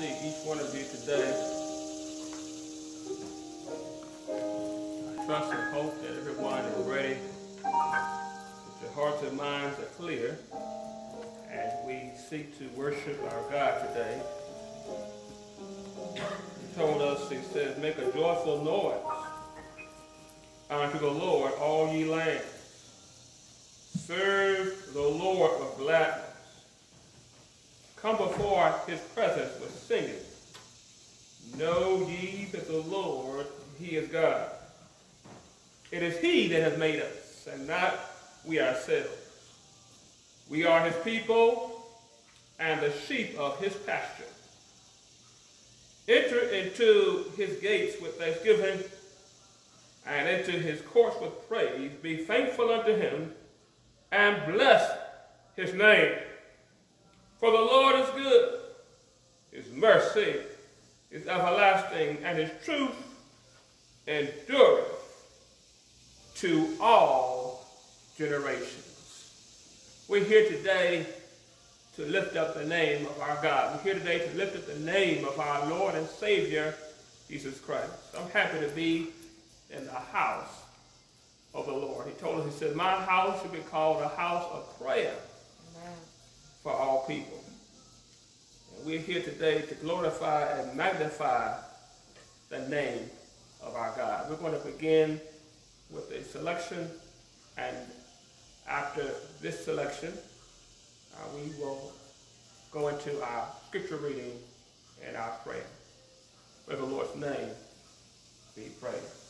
see each one of you today. I trust and hope that everyone is ready, that your hearts and minds are clear, as we seek to worship our God today. He told us, he says, make a joyful noise unto the Lord, all ye lands. Serve the Lord with gladness. Come before his presence with singing. Know ye that the Lord, he is God. It is he that has made us, and not we ourselves. We are his people and the sheep of his pasture. Enter into his gates with thanksgiving and into his courts with praise. Be thankful unto him and bless his name. For the Lord is good, his mercy is everlasting, and his truth endureth to all generations. We're here today to lift up the name of our God. We're here today to lift up the name of our Lord and Savior, Jesus Christ. I'm happy to be in the house of the Lord. He told us, he said, my house should be called a house of prayer Amen. for all people. We're here today to glorify and magnify the name of our God. We're going to begin with a selection, and after this selection, uh, we will go into our scripture reading and our prayer. Where the Lord's name be praised.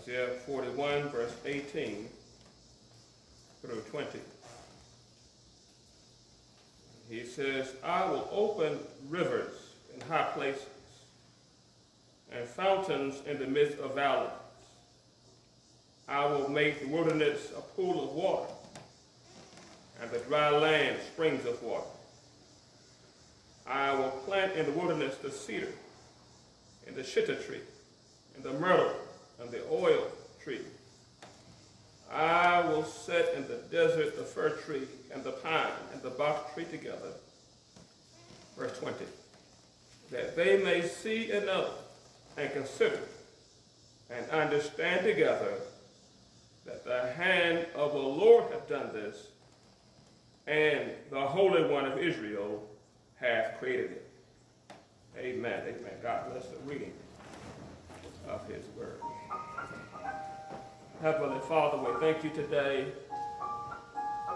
Isaiah 41, verse 18 through 20. He says, I will open rivers in high places and fountains in the midst of valleys. I will make the wilderness a pool of water and the dry land springs of water. I will plant in the wilderness the cedar, and the shittah tree, and the myrtle, and the oil tree. I will set in the desert the fir tree, and the pine, and the box tree together. Verse 20. That they may see know, and consider, and understand together that the hand of the Lord hath done this, and the Holy One of Israel hath created it. Amen. Amen. God bless the reading of his word. Heavenly Father, we thank you today.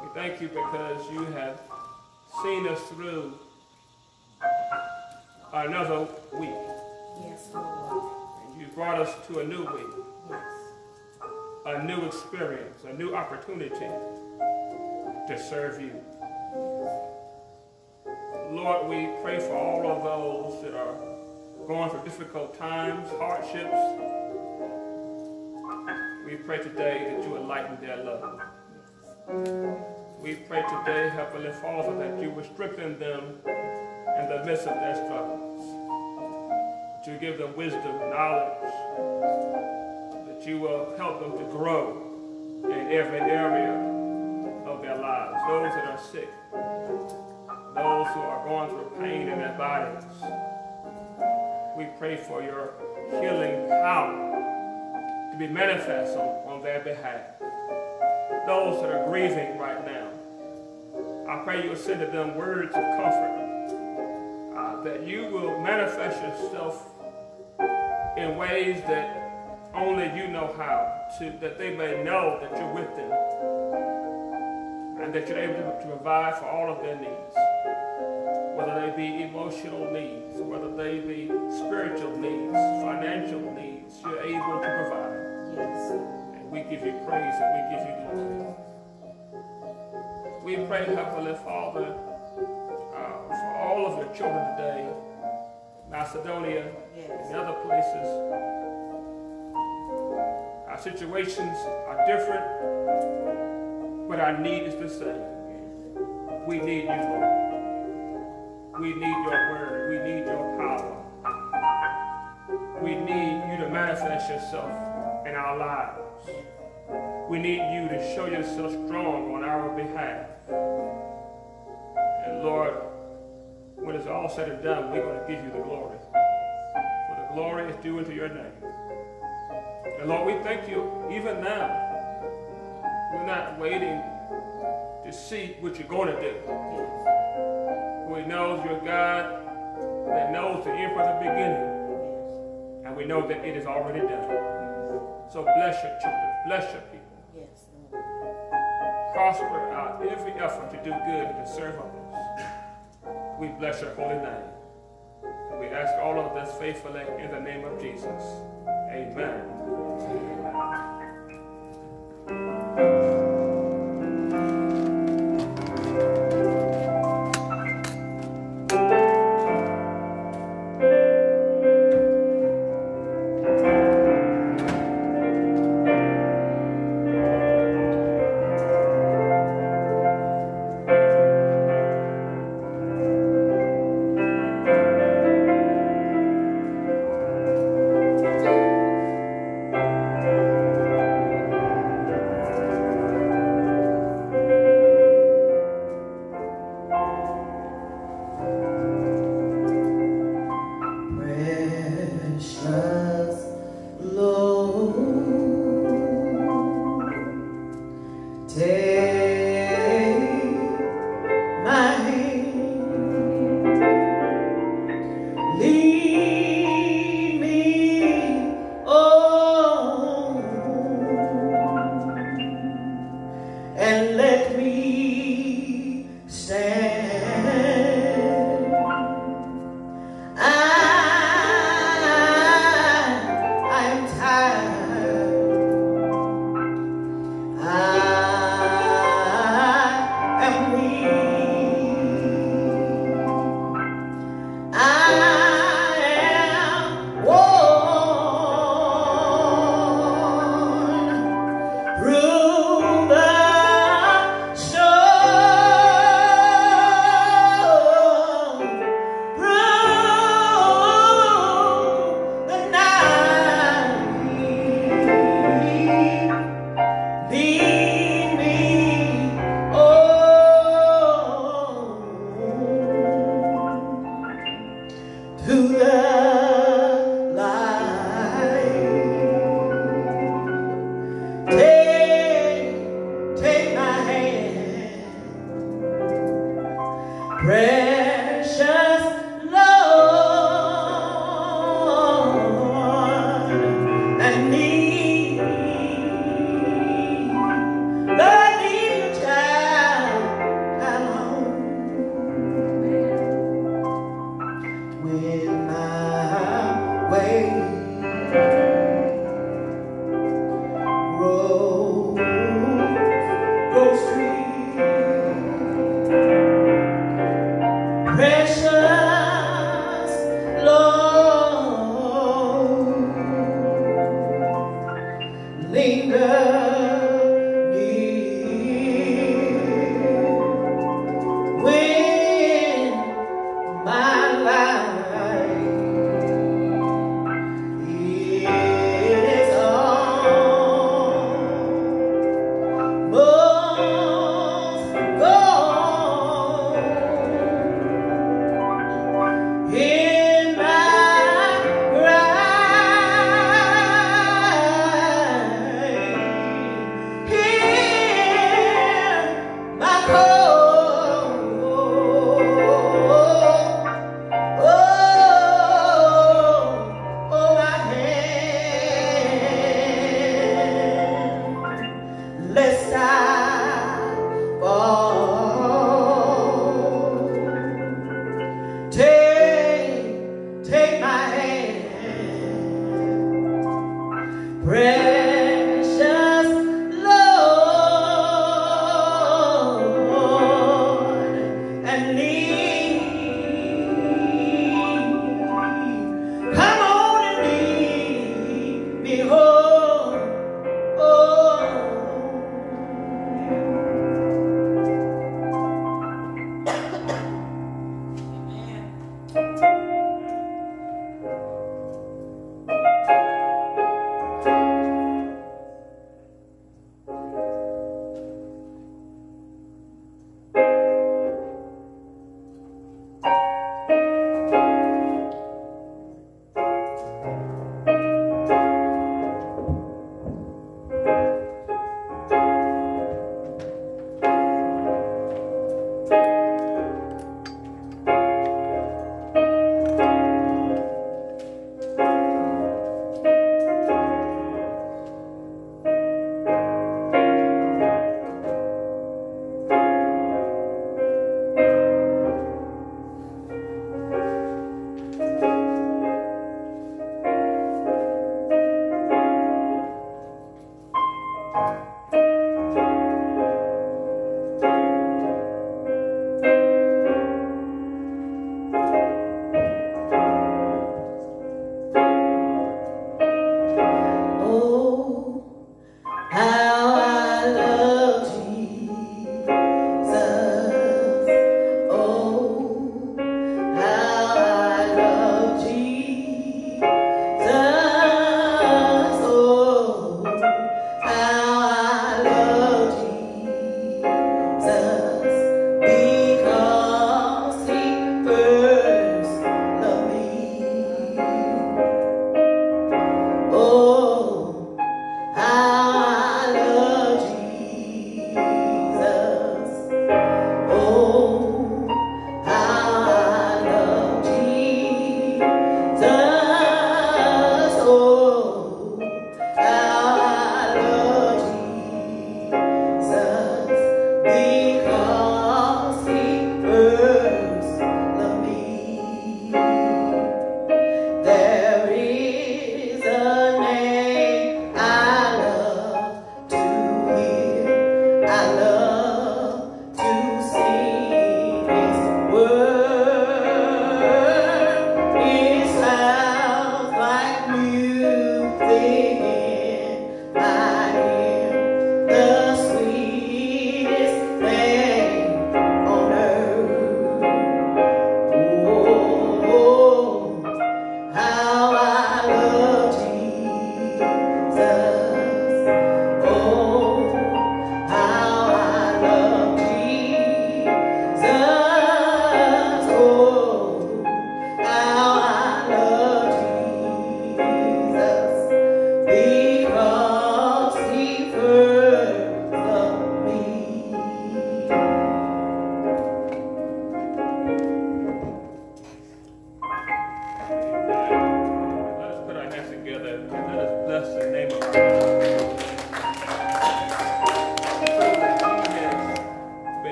We thank you because you have seen us through another week. Yes, Lord. And you brought us to a new week. Yes. A new experience, a new opportunity to serve you. Lord, we pray for all of those that are going through difficult times, hardships. We pray today that you enlighten their love. We pray today, Heavenly Father, that you will strengthen them in the midst of their struggles. You give them wisdom, knowledge, that you will help them to grow in every area of their lives, those that are sick, those who are going through pain in their bodies. We pray for your healing power to be manifest on, on their behalf. Those that are grieving right now, I pray you'll send to them words of comfort, uh, that you will manifest yourself in ways that only you know how, to, that they may know that you're with them and that you're able to, provide for all of their needs, whether they be emotional needs, whether they be spiritual needs, financial needs, you're able to provide. And we give you praise and we give you glory. We pray, Heavenly Father, uh, for all of your children today, Macedonia and other places. Our situations are different but our need is the same. We need you, Lord. We need your word. We need your power. We need you to manifest yourself in our lives. We need you to show yourself strong on our behalf. And Lord, when it's all said and done, we're going to give you the glory. For the glory is due unto your name. And Lord, we thank you even now we're not waiting to see what you're going to do. We know you're God that knows the end from the beginning. And we know that it is already done. So bless your children. Bless your people. Yes, Prosper our every effort to do good and to serve others. We bless your holy name. And we ask all of this faithfully in the name of Jesus. Amen.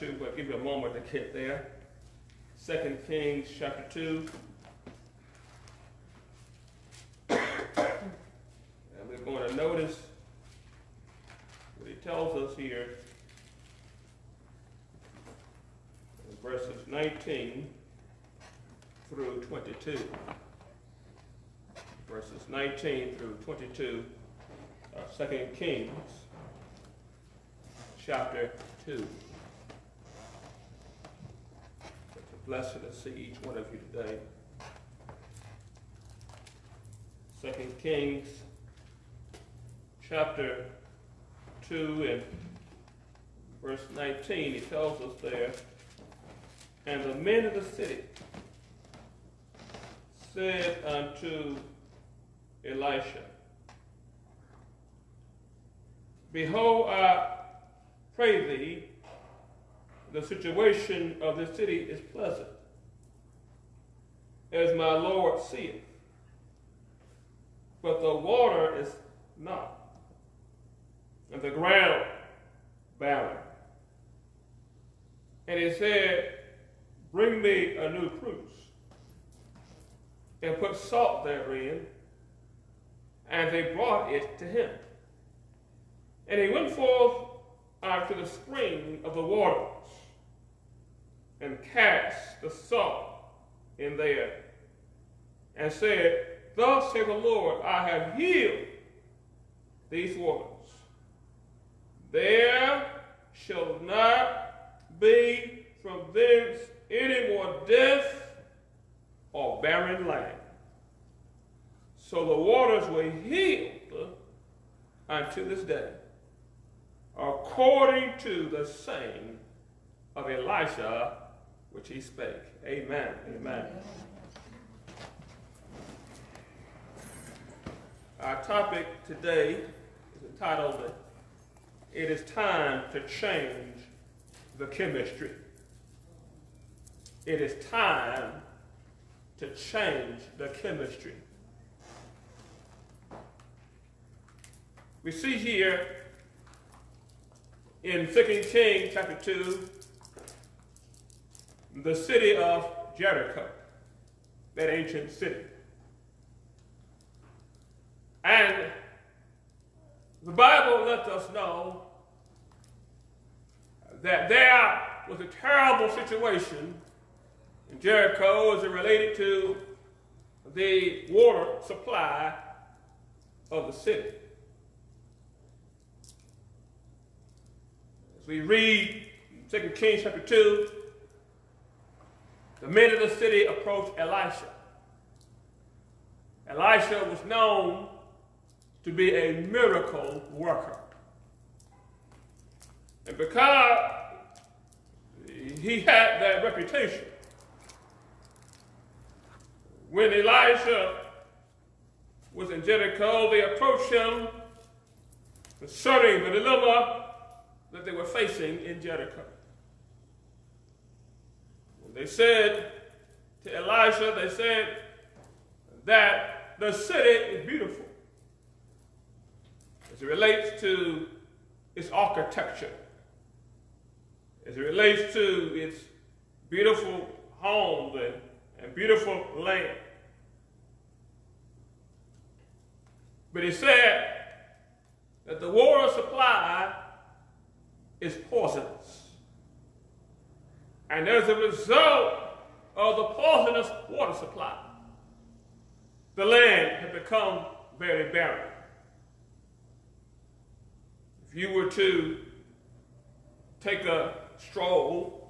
2. We'll give you a moment to get there. 2 Kings, chapter 2. And we're going to notice what he tells us here in verses 19 through 22. Verses 19 through 22 of 2 Kings, chapter 2. Blessing to see each one of you today. 2 Kings, chapter 2 and verse 19, he tells us there, And the men of the city said unto Elisha, Behold, I pray thee, the situation of the city is pleasant, as my Lord seeth, but the water is not, and the ground barren. And he said, Bring me a new cruse and put salt therein. And they brought it to him. And he went forth after the spring of the waters and cast the salt in there and said, Thus saith the Lord, I have healed these waters. There shall not be from thence any more death or barren land. So the waters were healed unto this day, according to the saying of Elisha, which he spake. Amen. Amen. Our topic today is entitled, It is Time to Change the Chemistry. It is time to change the chemistry. We see here in 2 Kings chapter 2 the city of Jericho, that ancient city. And the Bible lets us know that there was a terrible situation in Jericho as it related to the water supply of the city. As we read 2 Kings chapter 2, the men of the city approached Elisha. Elisha was known to be a miracle worker. And because he had that reputation, when Elisha was in Jericho, they approached him concerning the dilemma that they were facing in Jericho. They said to Elisha, they said that the city is beautiful as it relates to its architecture, as it relates to its beautiful homes and, and beautiful land. But he said that the water supply is poisonous. And as a result of the poisonous water supply, the land had become very barren. If you were to take a stroll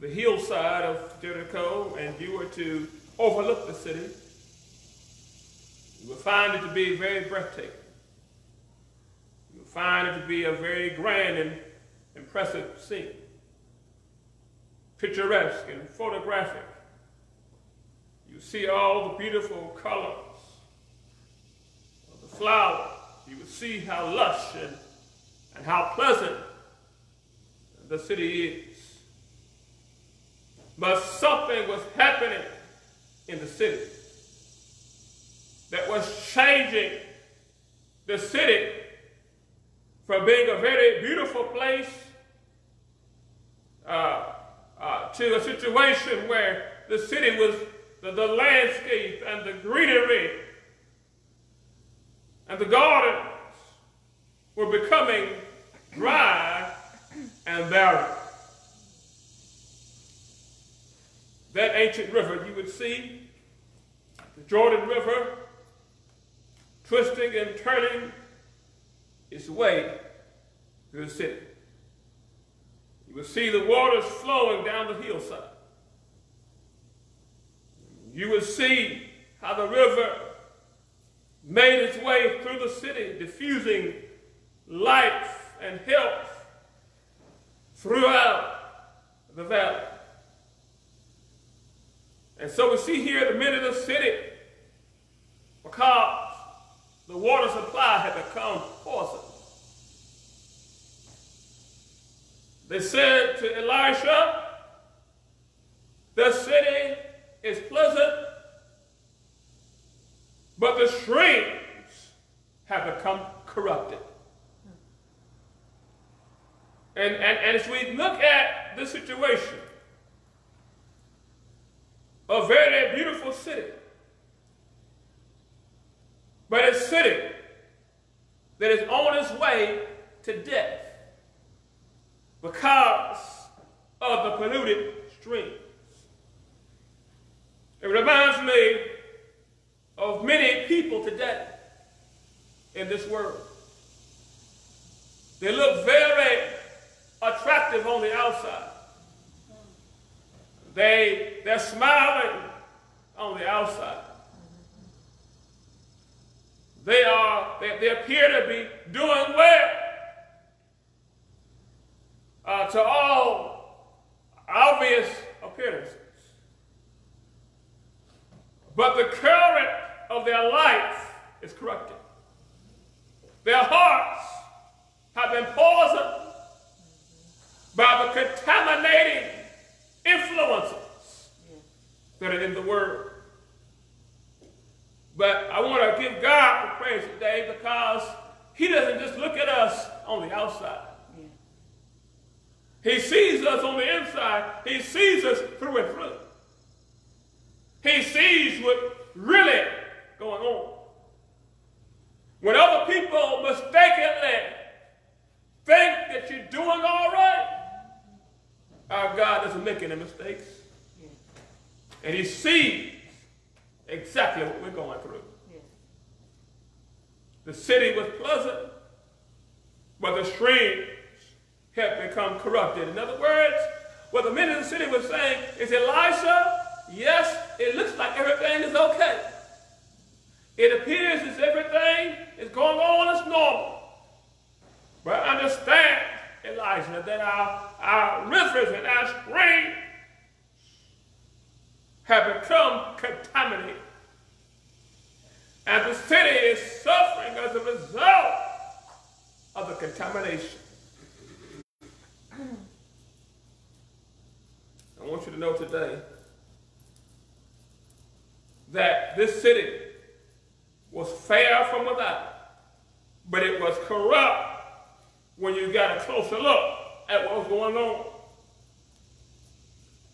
the hillside of Jericho and you were to overlook the city, You will find it to be very breathtaking. You will find it to be a very grand and impressive scene. Picturesque and photographic. You see all the beautiful colors of the flowers. You would see how lush and, and how pleasant the city is. But something was happening in the city that was changing the city from being a very beautiful place uh, uh, to a situation where the city was the, the landscape and the greenery and the gardens were becoming dry and barren. That ancient river, you would see the Jordan River twisting and turning its way through the city. You see the waters flowing down the hillside. You will see how the river made its way through the city, diffusing life and health throughout the valley. And so we see here the men of the city, because the water supply had become poisoned. They said to Elisha, the city is pleasant, but the streams have become corrupted. And, and, and as we look at the situation, a very beautiful city, but a city that is on its way to death because of the polluted streams. It reminds me of many people today in this world. They look very attractive on the outside. They, they're smiling on the outside. They are, they, they appear to be doing well uh, to all obvious appearances. But the current of their life is corrupted. Their hearts have been poisoned by the contaminating influences that are in the world. But I want to give God the praise today because He doesn't just look at us on the outside. He sees us on the inside. He sees us through and through. He sees what's really going on. When other people mistakenly think that you're doing all right, our God doesn't make any mistakes. And he sees exactly what we're going through. The city was pleasant, but the streams had become corrupted. In other words, what the men in the city were saying is, Elisha, yes, it looks like everything is okay. It appears as everything is going on as normal. But understand, Elijah, that our, our rivers and our springs have become contaminated. And the city is suffering as a result of the contamination. I want you to know today that this city was fair from without, but it was corrupt when you got a closer look at what was going on.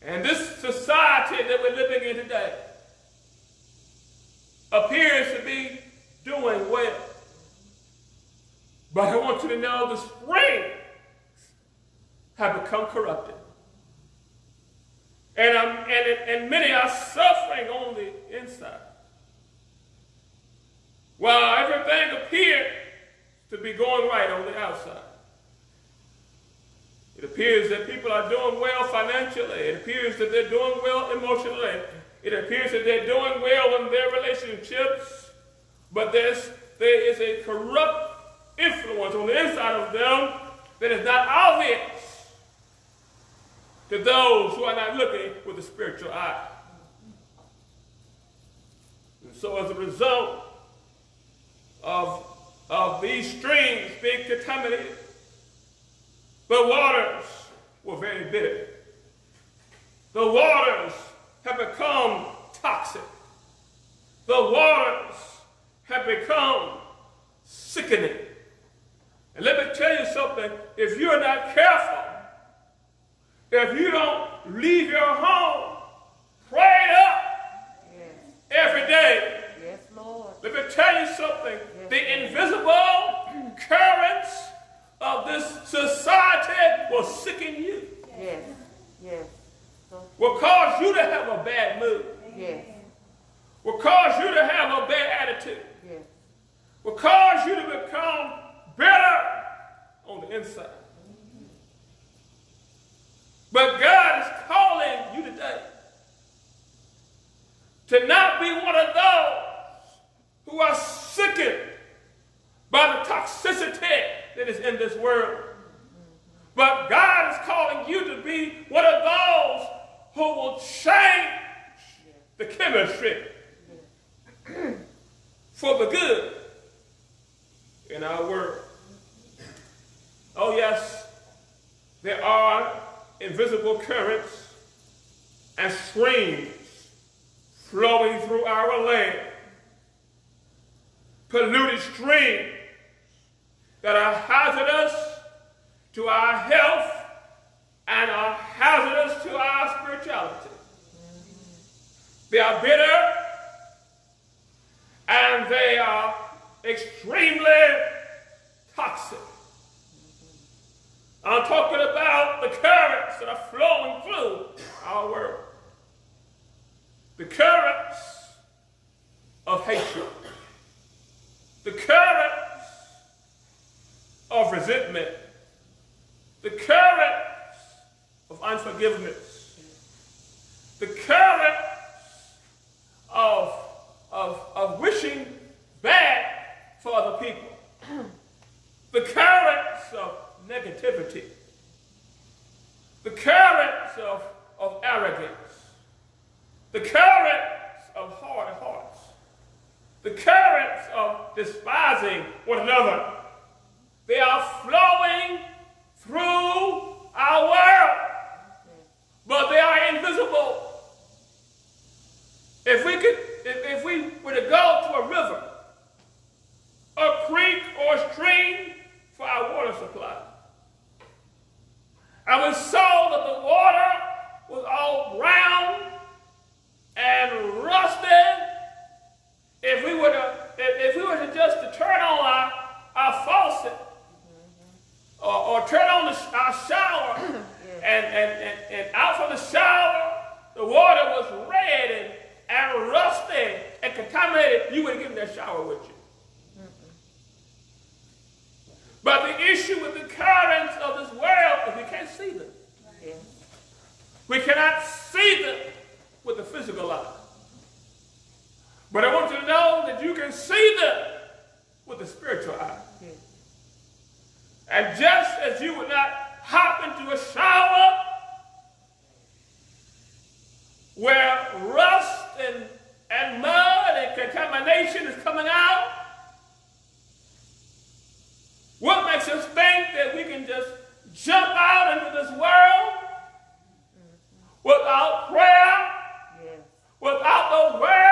And this society that we're living in today appears to be doing well. But I want you to know the springs have become corrupted. And, and, and many are suffering on the inside. While everything appears to be going right on the outside. It appears that people are doing well financially. It appears that they're doing well emotionally. It appears that they're doing well in their relationships. But there's, there is a corrupt influence on the inside of them that is not obvious to those who are not looking with a spiritual eye. And so as a result of, of these streams being contaminated, the waters were very bitter. The waters have become toxic. The waters have become sickening. And let me tell you something, if you're not careful, if you don't leave your home prayed up Yes. every day, Yes, Lord. let me tell you something, Yes. the invisible currents of this society will sicken you, Yes. Yes. Will cause you to have a bad mood, yes. will cause you to have a bad attitude, Yes. will cause you to become bitter on the inside. But God is calling you today to not be one of those who are sickened by the toxicity that is in this world. But God is calling you to be one of those who will change the chemistry for the good in our world. Oh, yes, there are invisible currents and streams flowing through our land, polluted streams that are hazardous to our health and are hazardous to our spirituality. They are bitter and they are extremely toxic. I'm talking about the currents that are flowing through our world. The currents of hatred. The currents of resentment. The current of unforgiveness. The current of, of, of wishing bad for other people. The currents of negativity. The currents of, of arrogance. The currents of hard hearts. The currents of despising one another. They are flowing through our world, but they are invisible. If we could, if, if we were to go to a river, a creek or a stream for our water supply, and we saw that the water was all brown and rusted, if we were to, if, if we were to just to turn on our, our faucet or, or turn on the, our shower and, and, and, and out from the shower, the water was red and, and rusty and contaminated, you would have given that shower with you. But the issue with the currents of this world is we can't see them. We cannot see them with the physical eye. But I want you to know that you can see them with the spiritual eye. And just as you would not hop into a shower where rust and, and mud and contamination is coming out, what makes us think that we can just jump out into this world without prayer, Yes. without the word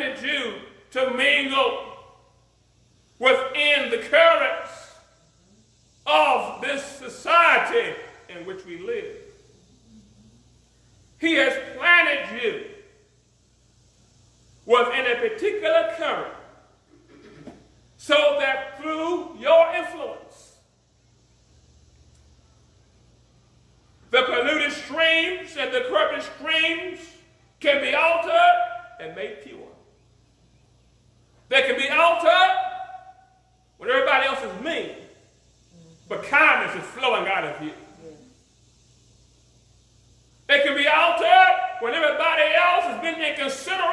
You to mingle within the currents of this society in which we live. He has planted you within a particular current so that through your influence, the polluted streams and the corrupted streams can be altered and made pure. They can be altered when everybody else is mean, but kindness is flowing out of you. They can be altered when everybody else is being inconsiderate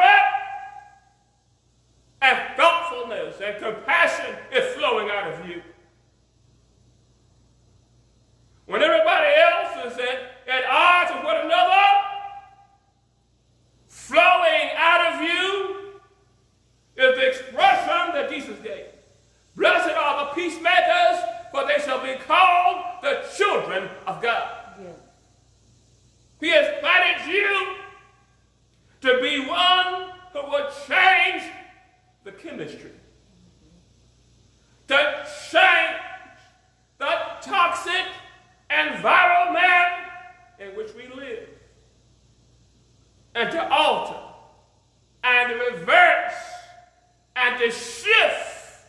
and thoughtfulness and compassion is flowing out of you. When everybody else is at, at odds with one another, flowing out of you is the expression that Jesus gave. Blessed are the peacemakers, for they shall be called the children of God. Yeah. He has planted you to be one who will change the chemistry, to change the toxic environment in which we live and to alter and reverse and to shift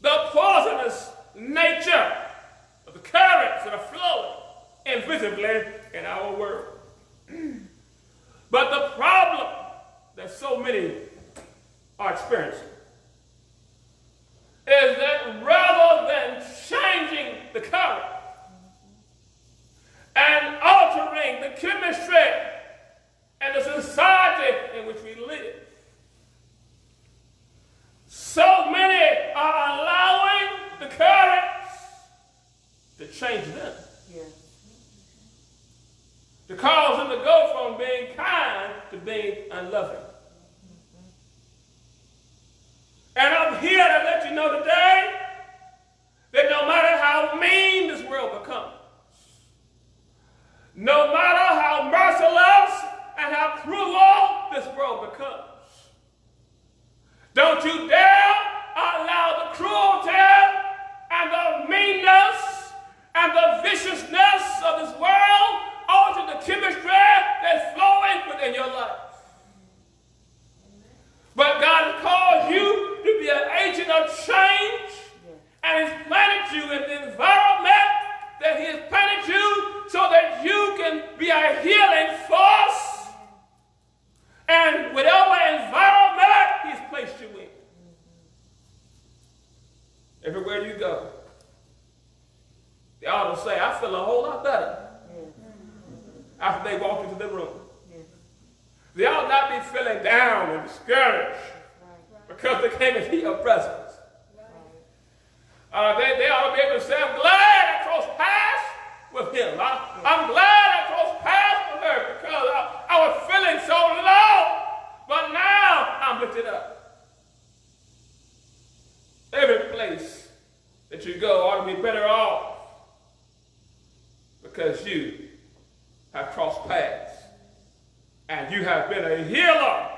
the poisonous nature of the currents that are flowing invisibly in our world. But the problem that so many are experiencing is that rather than changing the current and altering the chemistry and the society in which we live. So many are allowing the currents to change them. Yeah. To cause them to go from being kind to being unloving. And I'm here to let you know today that no matter how mean this world becomes, no matter how merciless and how cruel this world becomes, don't you dare allow the cruelty and the meanness and the viciousness of this world alter the chemistry that's flowing within your life. But God has called you to be an agent of change and He's planted you in the environment that He has planted you so that you can be a healing force and whatever environment He's placed you in. Everywhere you go, they ought to say, I feel a whole lot better after they walk into the room. They ought not be feeling down and discouraged because they came into your presence. Uh, they, they ought to be able to say, I'm glad I crossed paths with him. I, I'm glad I crossed paths with her because I, I was feeling so low, but now I'm lifted up. Every place you go ought to be better off because you have crossed paths and you have been a healer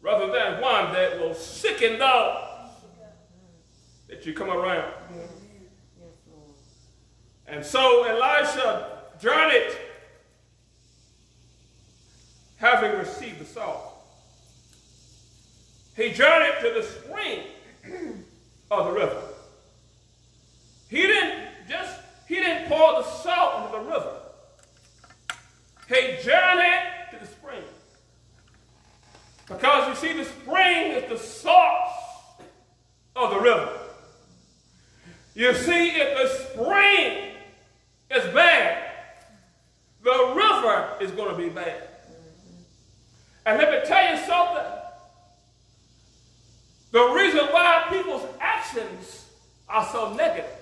rather than one that will sicken those that you come around. And so Elisha journeyed, having received the salt. He journeyed to the spring of the river. He didn't just, he didn't pour the salt into the river. He journeyed to the spring. Because you see, the spring is the source of the river. You see, if the spring is bad, the river is going to be bad. And let me tell you something. The reason why people's actions are so negative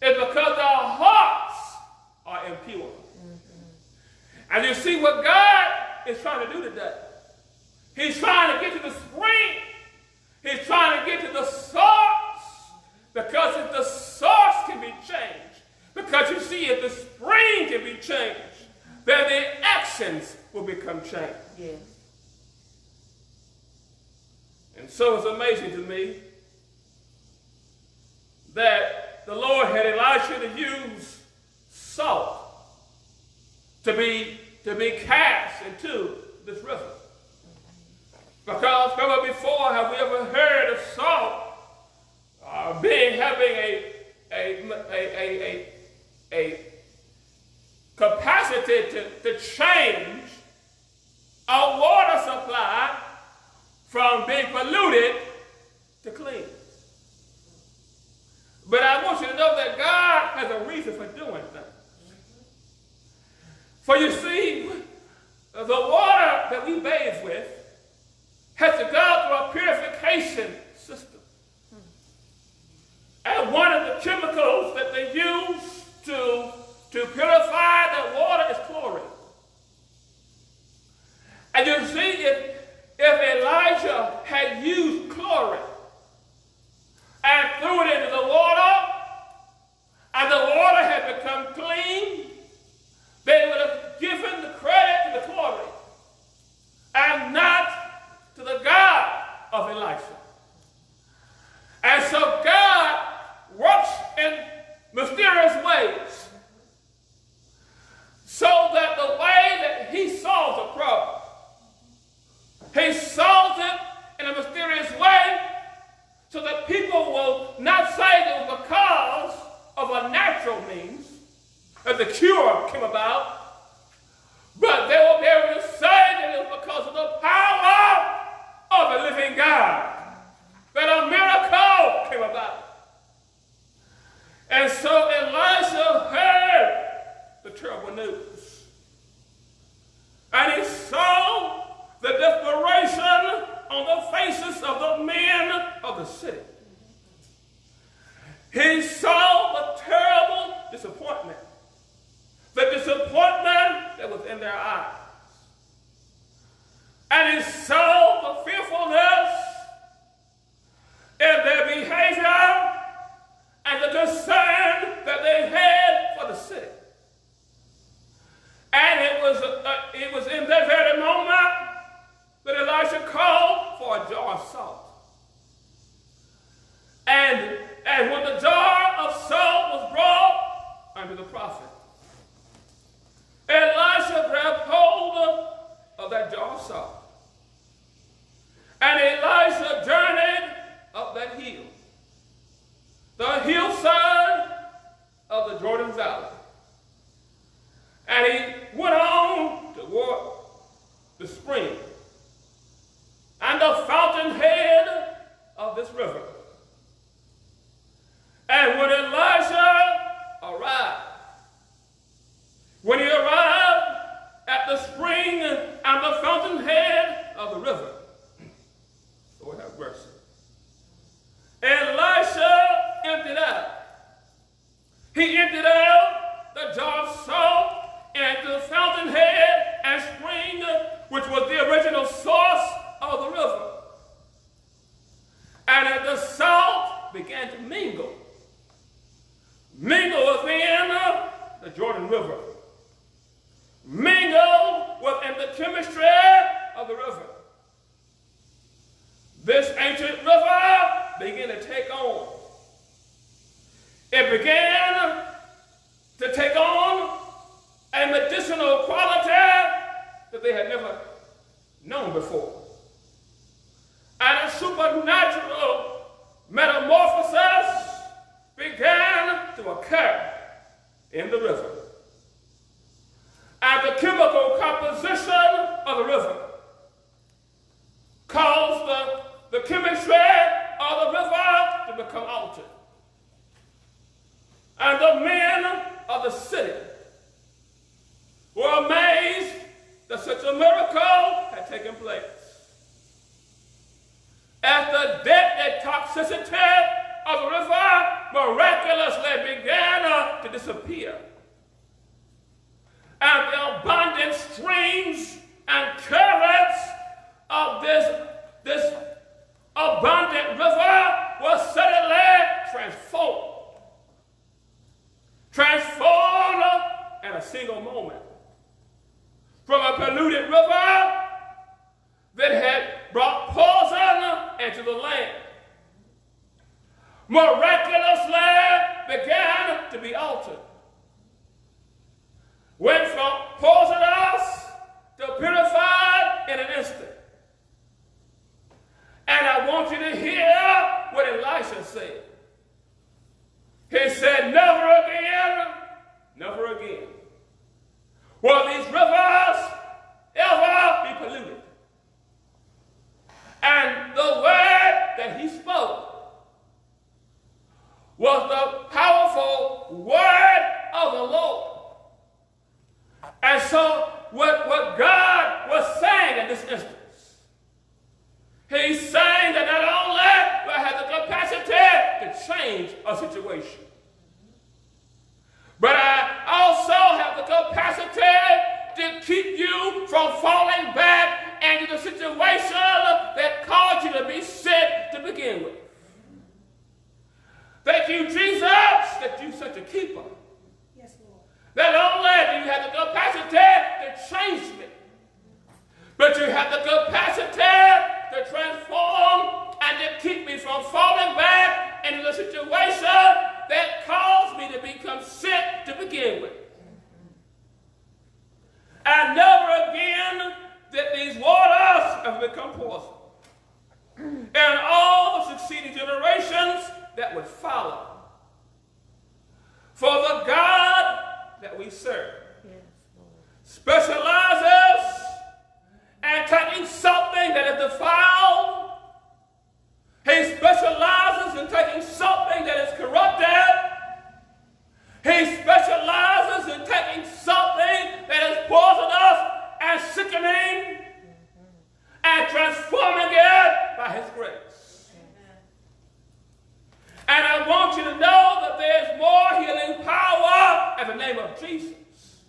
is because our hearts are impure. Mm-hmm. And you see what God is trying to do today. He's trying to get to the spring. He's trying to get to the source. Because if the source can be changed, because you see, if the spring can be changed, then the actions will become changed. Yes. And so it's amazing to me that the Lord had Elisha to use salt to be, to be cast into this river. Because never before have we ever heard of salt uh, being having a, a, a, a, a, capacity to, to change our water supply from being polluted to clean. But I want you to know that God has a reason for doing things. For you see, the water that we bathe with has to go through a purification system. And one of the chemicals that they use to, to purify that water is chlorine. And you see, if, if Elijah had used chlorine and threw it into the water, and the water had become clean, they would have given the credit to the chlorine and not to the God of Elisha. And so God works in mysterious ways so that the way that he solves a problem, he solves it in a mysterious way so that people will not say that it was because of a natural means that the cure came about, but they will be able to say that it was because of the power of the living God that a miracle came about. And so Elisha heard the terrible news. And he saw the desperation on the faces of the men of the city. He saw the terrible disappointment. The disappointment that was in their eyes. And he saw the fearfulness in their behavior and the concern that they had for the city. And it was, uh, it was in that very moment that Elisha called for a jar of salt. And, and when the jar of salt was brought unto the prophet, Elisha grabbed hold of that jar of salt. And Elisha journeyed up that hill, the hillside of the Jordan Valley. And he went on toward the spring and the fountainhead of this river. And when Elisha arrived, when he arrived at the spring and the fountainhead of the river, Lord have mercy. Elisha emptied out. He emptied out the jar of salt into the fountainhead and spring, which was the original source of the river. And the salt began to mingle. Mingle within the Jordan River. Mingle within the chemistry of the river. This ancient river began to take on. It began to take on a medicinal quality that they had never before. And a supernatural metamorphosis began to occur in the river. And the chemical composition of the river caused the, the chemistry of the river to become altered. And the men of the city were amazed that such a miracle had taken place. As the deadly toxicity of the river miraculously began uh, to disappear, and the abundant streams and currents of this, this abundant river was suddenly transformed. Transformed in a single moment from a polluted river that had brought poison into the land. Miraculously began to be altered. Went from poisonous to purified in an instant. And I want you to hear what Elisha said. He said, Never again, never again will these rivers ever be polluted. And the word that he spoke was the powerful word of the Lord. And so, what, what God was saying in this instance, He's saying that not only do I have the capacity to change a situation, but I also have the capacity to keep you from falling back into the situation that caused you to be sick to begin with. Thank you, Jesus, that you're such a keeper. Yes, Lord. Not only do you have the capacity to change me, but you have the capacity to transform and to keep me from falling back into the situation that caused me to become sick to begin with. And never again that these waters have become poison. And all the succeeding generations that would follow. For the God that we serve specializes in taking something that is defiled. He specializes in taking something that is corrupted. He specializes in taking something that is poisonous and sickening and transforming it by His grace. And I want you to know that there's more healing power in the name of Jesus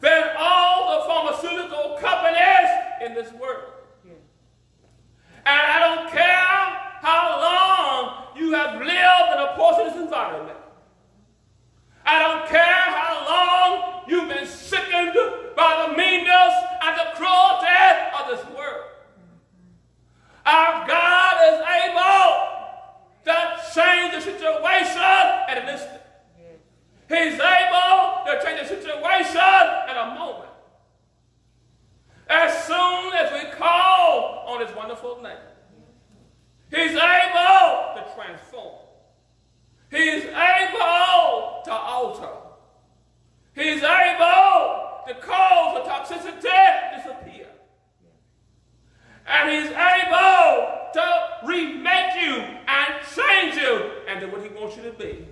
than all the pharmaceutical companies in this world. And I don't care how long you have lived in a poisonous environment. I don't care how long you've been sickened by the meanness and the cruelty of this world. Our God is able to change the situation at an instant. He's able to change the situation in a moment. As soon as we call on his wonderful name, he's able to transform. He's able to alter. He's able to cause the toxicity to disappear. And he's able to remake you and change you into what he wants you to be.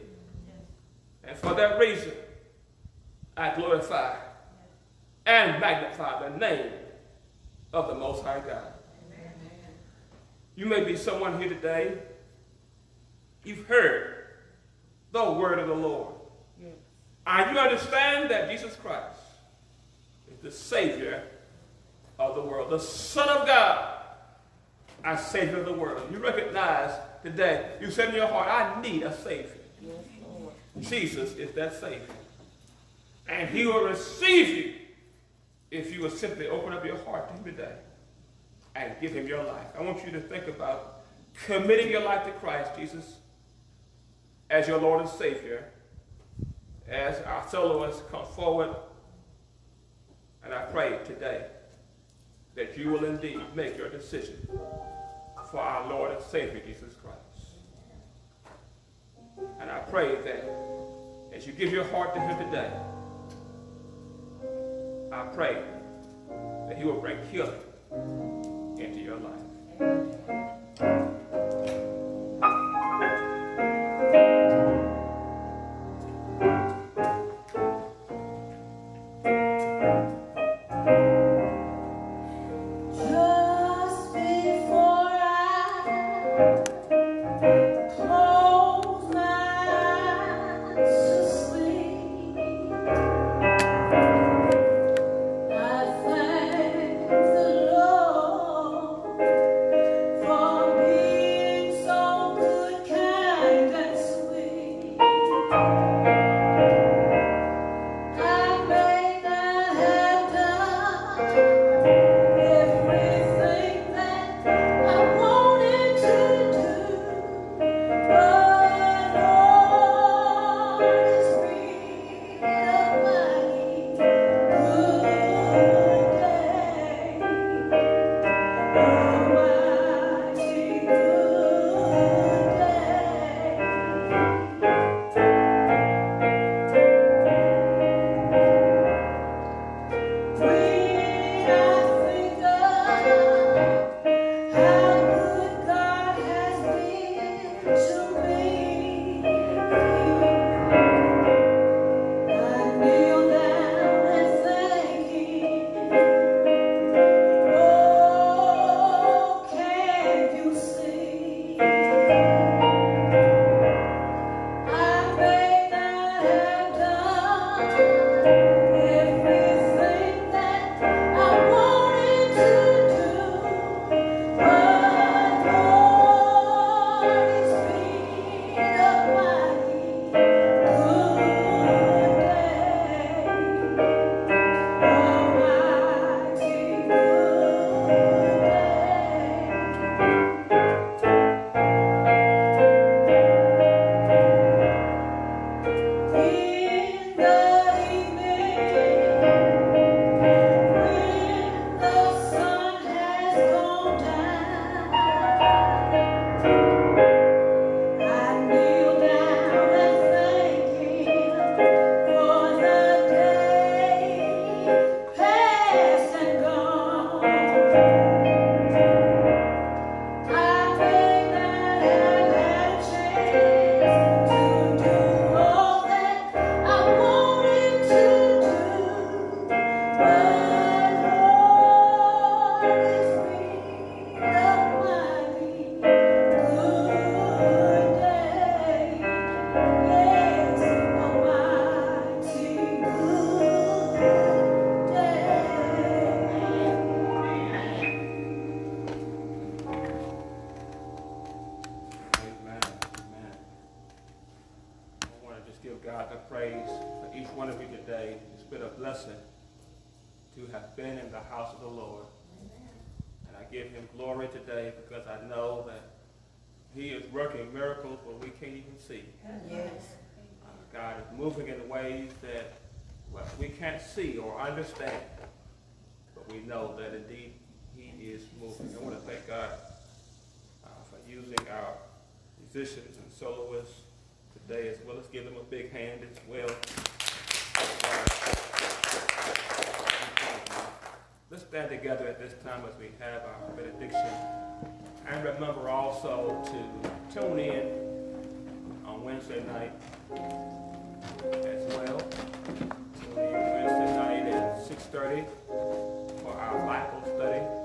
And for that reason, I glorify and magnify the name of the Most High God. You may be someone here today, you've heard the word of the Lord. And you understand that Jesus Christ is the Savior of the world, the Son of God, our Savior of the world. You recognize today, you said in your heart, I need a Savior. Jesus is that Savior. And He will receive you if you will simply open up your heart to Him today and give Him your life. I want you to think about committing your life to Christ Jesus as your Lord and Savior as our soloists come forward. And I pray today that you will indeed make your decision for our Lord and Savior Jesus Christ. And I pray that as you give your heart to Him today, I pray that He will bring healing into your life. we have our benediction. And remember also to tune in on Wednesday night as well. Tune in Wednesday night at 6.30 for our Bible study.